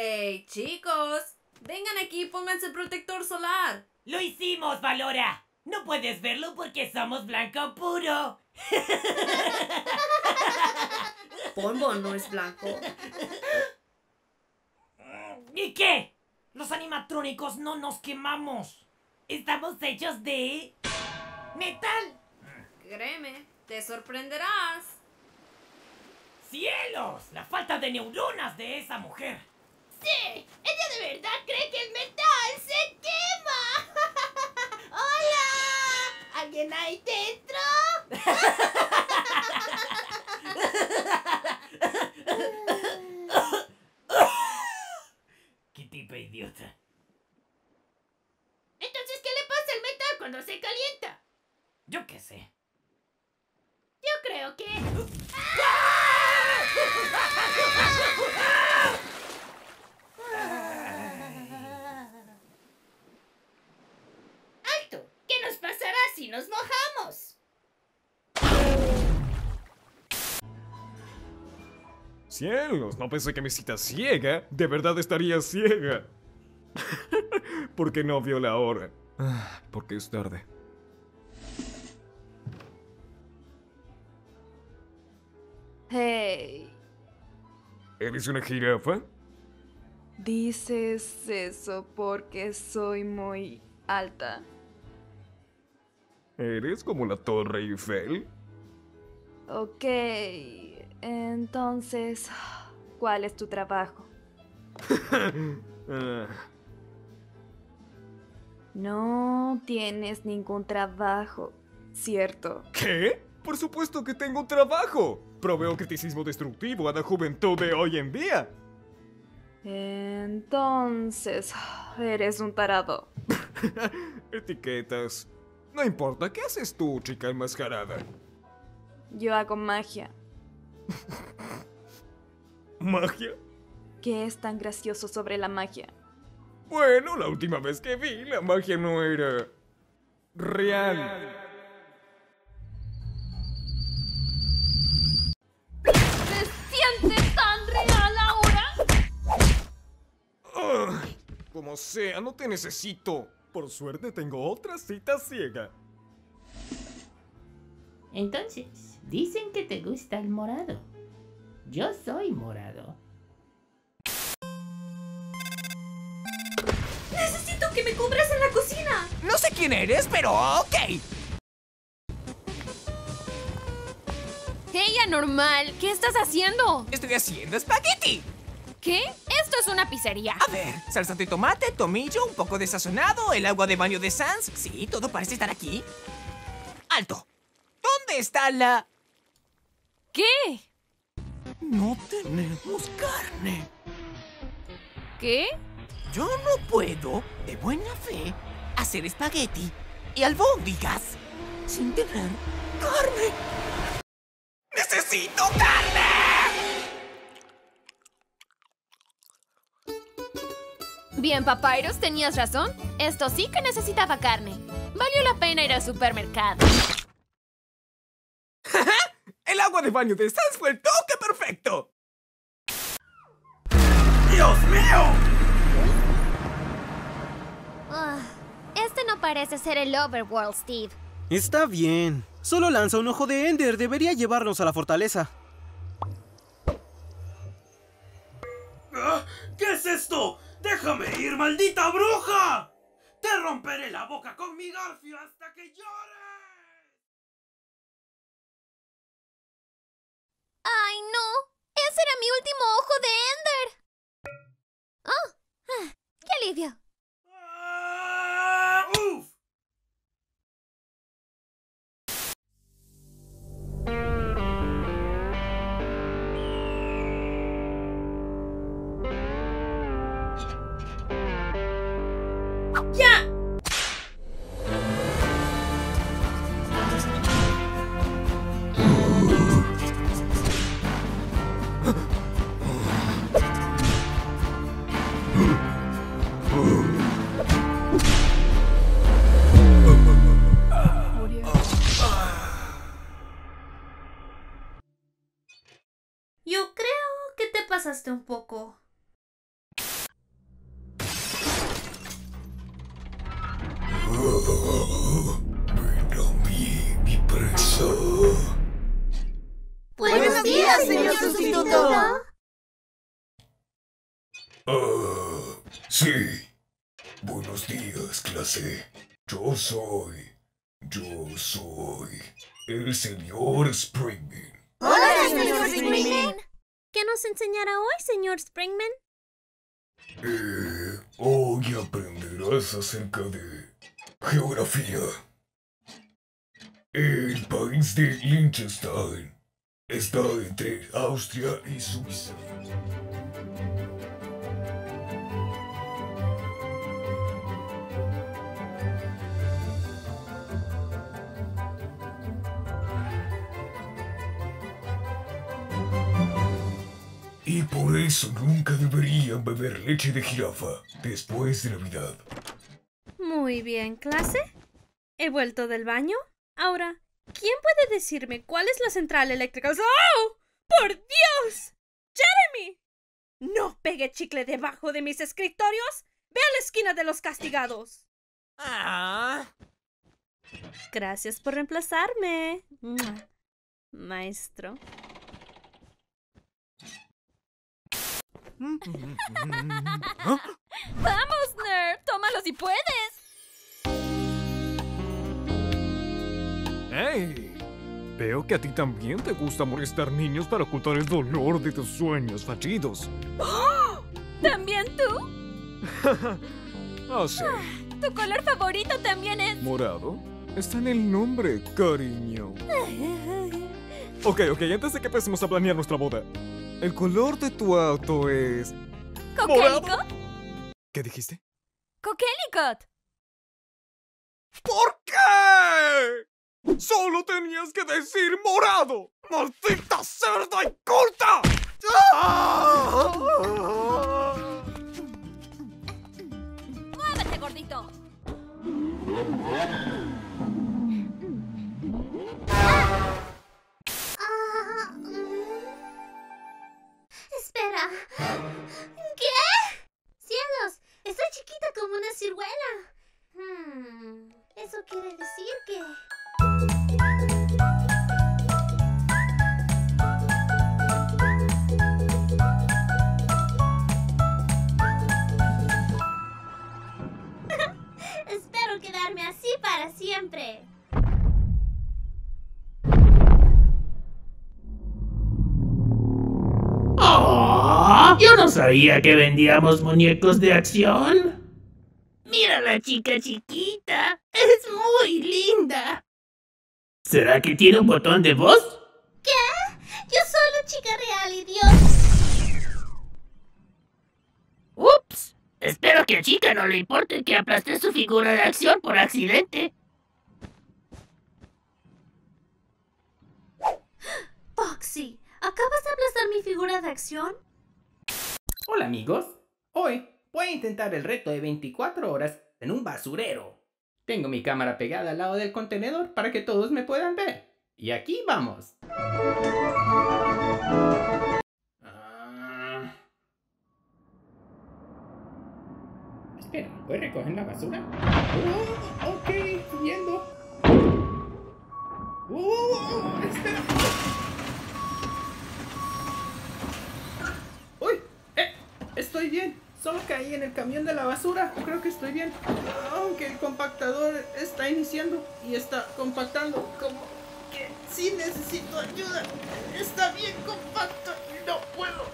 Hey, chicos, vengan aquí y pónganse protector solar. ¡Lo hicimos, Valora! No puedes verlo porque somos blanco puro. Polvo no es blanco. ¿Y qué? Los animatrónicos no nos quemamos. Estamos hechos de... metal. Créeme, te sorprenderás. ¡Cielos! La falta de neuronas de esa mujer. Sí, ella de verdad cree que el metal se quema. ¡Hola! ¿Alguien ahí dentro? ¡Qué tipo idiota! Entonces, ¿qué le pasa al metal cuando se calienta? Yo qué sé. Yo creo que... ¡Alto! ¿Qué nos pasará si nos mojamos? Cielos, no pensé que mi cita ciega de verdad estaría ciega. Porque no vio la hora. Ah, Porque es tarde. Hey, ¿Eres una jirafa? dices eso porque soy muy alta. ¿Eres como la Torre Eiffel? Ok, entonces, ¿cuál es tu trabajo? No tienes ningún trabajo, ¿cierto? ¿Qué? Por supuesto que tengo un trabajo. Proveo criticismo destructivo a la juventud de hoy en día. Entonces, eres un tarado. Etiquetas. No importa, ¿qué haces tú, chica enmascarada? Yo hago magia. ¿Magia? ¿Qué es tan gracioso sobre la magia? Bueno, la última vez que vi, la magia no era real. ¿Se siente tan real ahora? Ay, como sea, no te necesito. Por suerte tengo otra cita ciega. Entonces, dicen que te gusta el morado. Yo soy morado. Necesito que me cubras en la cocina. No sé quién eres, pero ok. Hey, anormal, ¿qué estás haciendo? Estoy haciendo espagueti. ¿Qué? Esto es una pizzería. A ver, salsa de tomate, tomillo, un poco de sazonado, el agua de baño de Sans. Sí, todo parece estar aquí. ¡Alto! ¿Dónde está la...? ¿Qué? No tenemos carne. ¿Qué? Yo no puedo, de buena fe, hacer espagueti y albóndigas sin tener carne. ¡Necesito carne! Bien, Papyrus, tenías razón. Esto sí que necesitaba carne. Valió la pena ir al supermercado. De baño de Sans fue el toque perfecto. ¡Dios mío! Ah, este no parece ser el Overworld, Steve. Está bien. Solo lanza un ojo de Ender. Debería llevarnos a la fortaleza. Ah, ¿Qué es esto? ¡Déjame ir, maldita bruja! ¡Te romperé la boca con mi garfio hasta que llores! Último ojo de pasaste un poco. Mi, mi presa. Buenos días, señor sustituto. Ah, sí. Buenos días, clase. Yo soy. Yo soy. El señor Springman. Hola, señor Springman. ¿Qué nos enseñará hoy, señor Springman? Eh, hoy aprenderás acerca de geografía. El país de Liechtenstein está entre Austria y Suiza. Eso nunca deberían beber leche de jirafa después de Navidad. Muy bien, clase. He vuelto del baño. Ahora, ¿quién puede decirme cuál es la central eléctrica? ¡Oh! ¡Por Dios! ¡Jeremy! No pegue chicle debajo de mis escritorios. Ve a la esquina de los castigados. Ah. Gracias por reemplazarme. Maestro. ¡Vamos, nerd! ¡Tómalo si puedes! ¡Hey! Veo que a ti también te gusta molestar niños para ocultar el dolor de tus sueños fallidos. ¿También tú? Ah, sí. Tu color favorito también es... Morado. Está en el nombre, cariño. Ok, ok, antes de que empecemos a planear nuestra boda. El color de tu auto es... ¿Coquelicot? ¿Qué dijiste? ¡Coquelicot! ¿Por qué? Solo tenías que decir morado. ¡Maldita cerda inculta! ¡Ah! ¡Muévete, gordito! Ah, ¿Qué? ¡Cielos! Estoy chiquita como una ciruela. Hmm, Eso quiere decir que... Espero quedarme así para siempre. No sabía que vendíamos muñecos de acción. Mira la chica chiquita. Es muy linda. ¿Será que tiene un botón de voz? ¿Qué? Yo soy la chica real, idiota. Ups. Espero que a chica no le importe que aplasté su figura de acción por accidente. Foxy, ¿acabas de aplastar mi figura de acción? Hola amigos, hoy voy a intentar el reto de 24 horas en un basurero. Tengo mi cámara pegada al lado del contenedor para que todos me puedan ver. Y aquí vamos. Ah. Espera, ¿puedes recoger la basura? Oh, ok, subiendo. Oh, espera. ¡Uy! ¡Eh! Estoy bien. Solo caí en el camión de la basura. Creo que estoy bien. Aunque el compactador está iniciando y está compactando. Como que sí necesito ayuda. Está bien compacto y no puedo.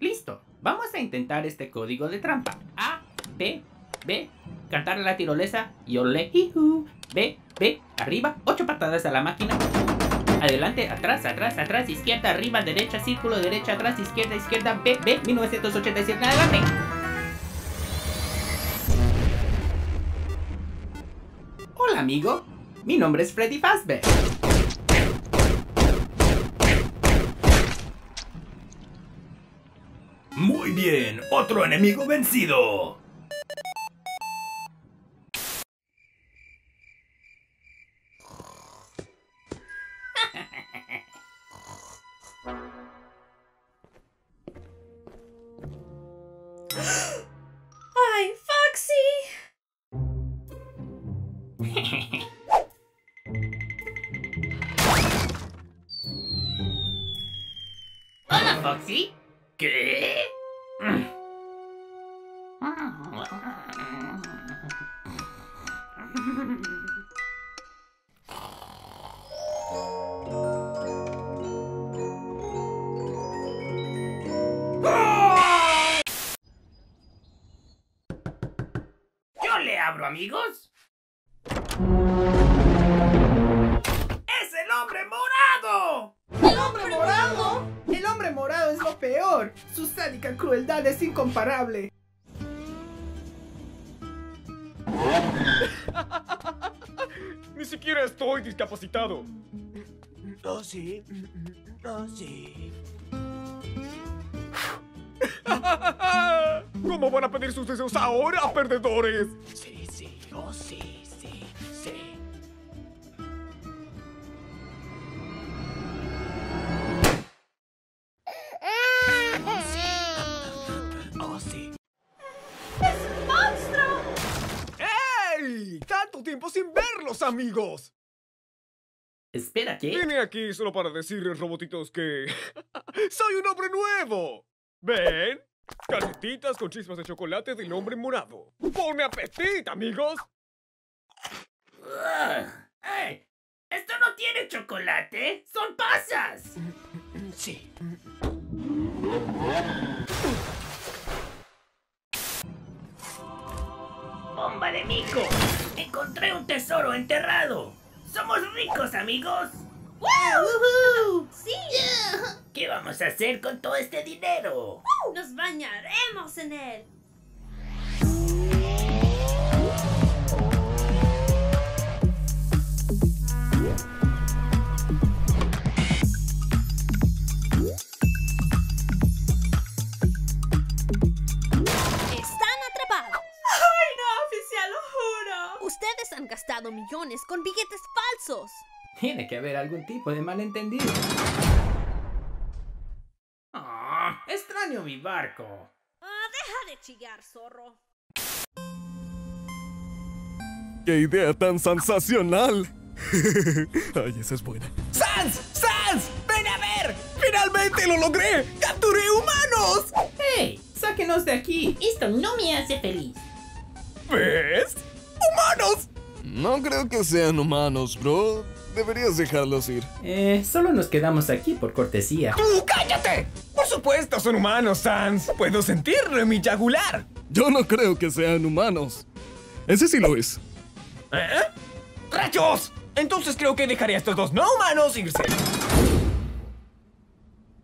Listo. Vamos a intentar este código de trampa. B, B, cantar la tirolesa y ole, ihu. B, B, arriba, ocho patadas a la máquina. Adelante, atrás, atrás, atrás, izquierda, arriba, derecha, círculo, derecha, atrás, izquierda, izquierda, B, B, 1987, adelante. Hola amigo, mi nombre es Freddy Fazbear. Muy bien, otro enemigo vencido. Foxy. ¿Qué? Oh, sí. Oh, sí. ¿Cómo van a pedir sus deseos ahora, perdedores? Sí, sí. Oh, sí, sí, sí. Oh, sí. Sí. ¡Monstruo! ¡Ey! ¡Tanto tiempo sin verlos, amigos! Espera, ¿qué? Vine aquí solo para decirles, robotitos, que... ¡Soy un hombre nuevo! ¿Ven? Galletitas con chispas de chocolate del hombre morado. ¡Pone apetito, amigos! ¡Ey! ¡Esto no tiene chocolate! ¡Son pasas! Sí. ¡Bomba de mico! ¡Encontré un tesoro enterrado! ¡Somos ricos, amigos! ¡Woo! ¡Sí! ¿Qué vamos a hacer con todo este dinero? ¡Nos bañaremos en él! Están Millones con billetes falsos. Tiene que haber algún tipo de malentendido. Ah, extraño mi barco. Ah, deja de chillar, zorro. ¡Qué idea tan sensacional! Ay, esa es buena. ¡Sans! ¡Sans! ¡Ven a ver! ¡Finalmente lo logré! ¡Capturé humanos! ¡Hey! ¡Sáquenos de aquí! Esto no me hace feliz. ¿Ves? ¡Humanos! No creo que sean humanos, bro. Deberías dejarlos ir. Eh, solo nos quedamos aquí por cortesía. ¡Tú cállate! Por supuesto, son humanos, Sans. Puedo sentirlo en mi yagular. Yo no creo que sean humanos. Ese sí lo es. ¿Eh? ¡Rayos! Entonces creo que dejaré a estos dos no humanos irse.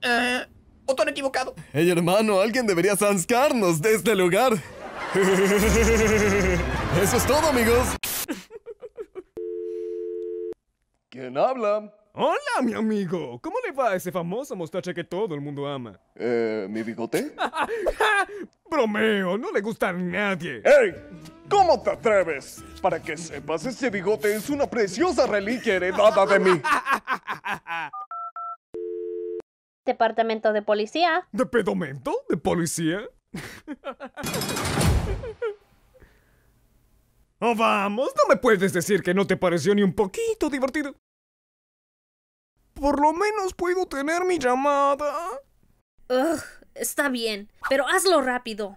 Eh, botón equivocado. Hey, hermano, alguien debería sanscarnos de este lugar. Eso es todo, amigos. ¿Quién habla? Hola, mi amigo. ¿Cómo le va a ese famoso mostache que todo el mundo ama? Eh, ¿mi bigote? Bromeo, no le gusta a nadie. ¡Ey! ¿Cómo te atreves? Para que sepas, ese bigote es una preciosa reliquia heredada de mí. Departamento de Policía. ¿De pedamento? ¿De policía? Oh, vamos, no me puedes decir que no te pareció ni un poquito divertido. Por lo menos puedo tener mi llamada. Ugh, está bien, pero hazlo rápido.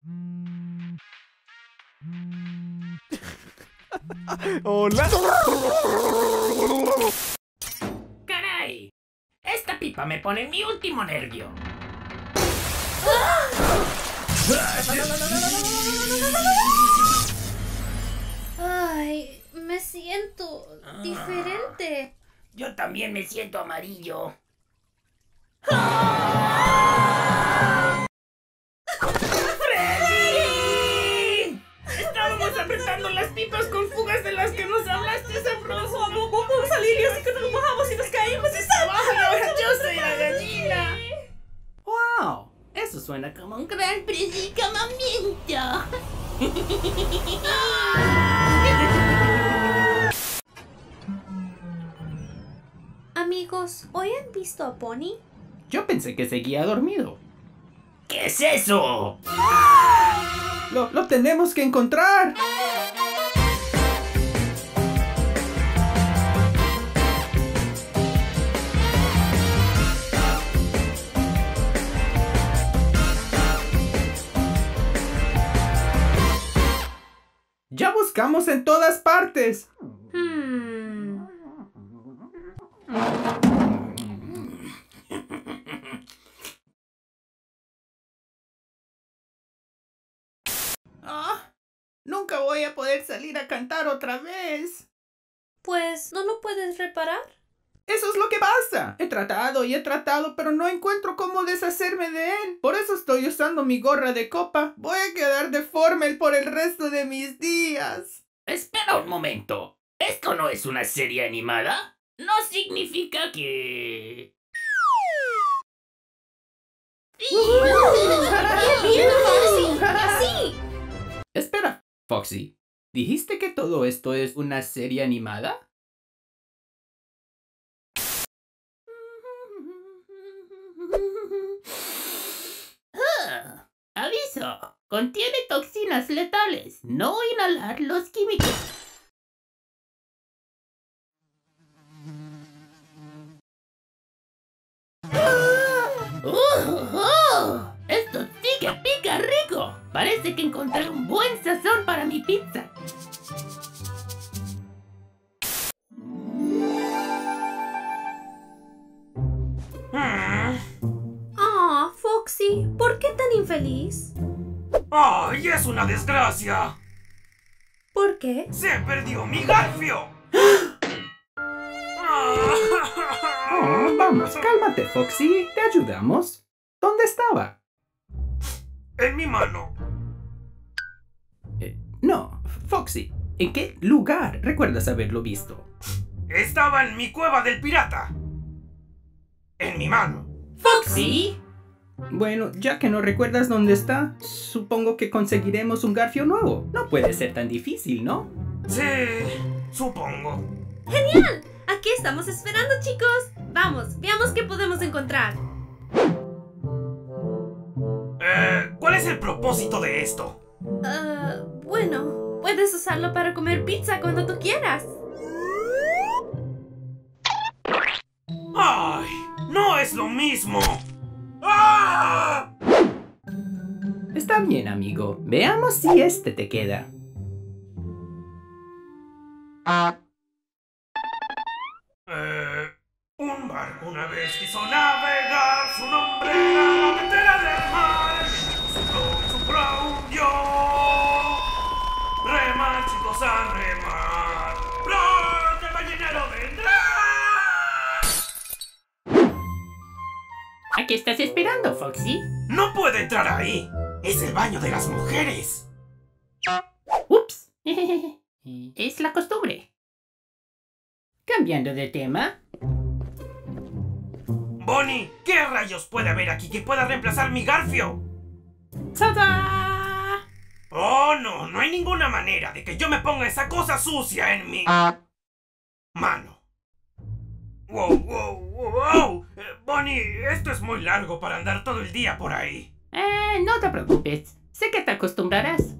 Hola. ¡Caray! Esta pipa me pone en mi último nervio. Ay, me siento diferente. Yo también me siento amarillo. ¡Freddy! Estábamos apretando las pipas con fugas de las que nos hablaste, sabroso. Vamos a salir y así que nos mojamos y nos caímos y está Yo soy la gallina. ¡Wow! Eso suena como un gran predicamento. ¿hoy han visto a Pony? Yo pensé que seguía dormido. ¿Qué ¿Qué es eso? Lo, lo tenemos que encontrar. Ya buscamos en todas partes. Hmm. Ah, nunca voy a poder salir a cantar otra vez. Pues, ¿no lo puedes reparar? Eso es lo que pasa. He tratado y he tratado, pero no encuentro cómo deshacerme de él. Por eso estoy usando mi gorra de copa. Voy a quedar deforme por el resto de mis días. Espera un momento. ¿Esto no es una serie animada? No significa que... Espera, Foxy. ¿Dijiste que todo esto es una serie animada? Ah, aviso. Contiene toxinas letales. No inhalar los químicos. ¡Oh, oh! Esto sí que pica rico. Parece que encontré un buen sazón para mi pizza. Ah, Foxy, ¿por qué tan infeliz? ¡Ay, es una desgracia! ¿Por qué? ¡Se perdió mi garfio! Oh, vamos, cálmate, Foxy. Te ayudamos. ¿Dónde estaba? En mi mano. Eh, no, Foxy. ¿En qué lugar recuerdas haberlo visto? Estaba en mi cueva del pirata. En mi mano. ¿Foxy? Bueno, ya que no recuerdas dónde está, supongo que conseguiremos un garfio nuevo. No puede ser tan difícil, ¿no? Sí, supongo. ¡Genial! Aquí estamos esperando, chicos. Vamos, veamos qué podemos encontrar. Eh, ¿Cuál es el propósito de esto? Ah, bueno, puedes usarlo para comer pizza cuando tú quieras. ¡Ay! ¡No es lo mismo! ¡Ah! Está bien, amigo. Veamos si este te queda. Eh, una vez quiso navegar, su nombre la ventera del mar. Su su proa hundió. Remar, chicos, a remar. ¡Pronto el ballenero vendrá! ¿A qué estás esperando, Foxy? ¡No puede entrar ahí! ¡Es el baño de las mujeres! Ups. es la costumbre. Cambiando de tema. Bonnie, ¿qué rayos puede haber aquí que pueda reemplazar mi garfio? ¡Tada! Oh, no, no hay ninguna manera de que yo me ponga esa cosa sucia en mi mano. Wow, wow, wow, wow. Eh, Bonnie, esto es muy largo para andar todo el día por ahí. Eh, no te preocupes. Sé que te acostumbrarás.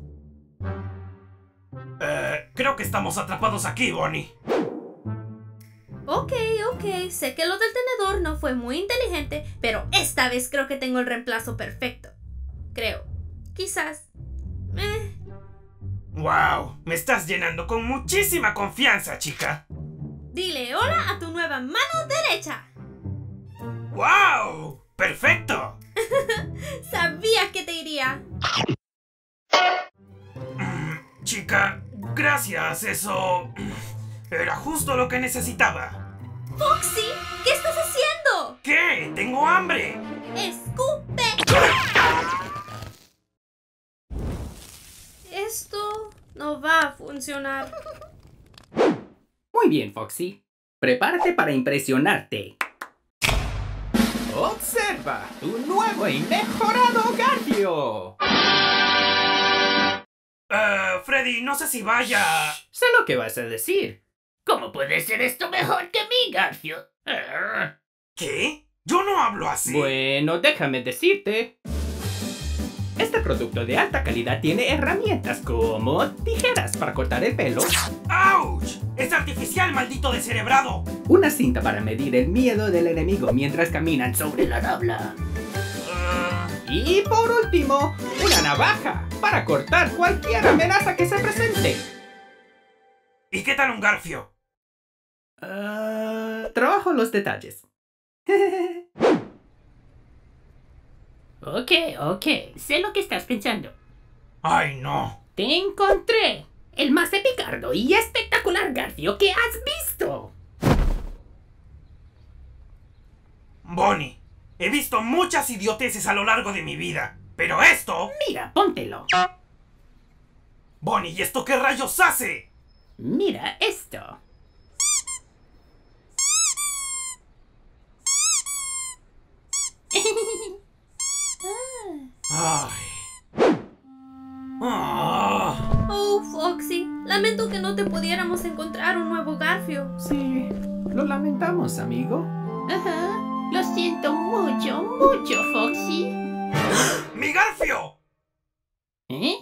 Eh, creo que estamos atrapados aquí, Bonnie. Ok, ok, sé que lo del tenedor no fue muy inteligente, pero esta vez creo que tengo el reemplazo perfecto. Creo. Quizás. Eh. Wow, me estás llenando con muchísima confianza, chica. Dile hola a tu nueva mano derecha. ¡Wow! ¡Perfecto! Sabía que te iría. Mm, chica, gracias, eso... Era justo lo que necesitaba. Foxy, ¿qué estás haciendo? ¿Qué? ¡Tengo hambre! ¡Escupe! Esto no va a funcionar. Muy bien, Foxy. Prepárate para impresionarte. ¡Observa! ¡Tu nuevo y mejorado garfio! Eh, Freddy, no sé si vaya... Sé lo que vas a decir. ¿Cómo puede ser esto mejor que mi Garfio? ¿Qué? Yo no hablo así. Bueno, déjame decirte. Este producto de alta calidad tiene herramientas como tijeras para cortar el pelo, ¡Auch! ¡Es artificial, maldito descerebrado! una cinta para medir el miedo del enemigo mientras caminan sobre la tabla. Y por último, una navaja para cortar cualquier amenaza que se presente. ¿Y qué tal un garfio? Ah, trabajo los detalles. Ok, ok. Sé lo que estás pensando. ¡Ay, no! Te encontré. El más epicardo y espectacular garfio que has visto. Bonnie, he visto muchas idioteces a lo largo de mi vida, pero esto... Mira, póntelo. Bonnie, ¿y esto qué rayos hace? Mira esto. Ay. Ah. Oh, Foxy, lamento que no te pudiéramos encontrar un nuevo garfio. Sí, lo lamentamos, amigo. Ajá. Lo siento mucho, mucho, Foxy. ¡Mi garfio! ¿Eh?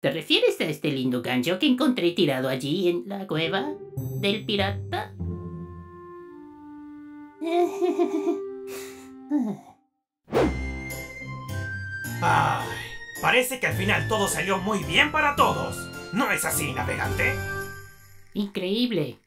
¿Te refieres a este lindo gancho que encontré tirado allí en la cueva del pirata? Ay, parece que al final todo salió muy bien para todos. ¿No es así, navegante? Increíble.